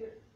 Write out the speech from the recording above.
you,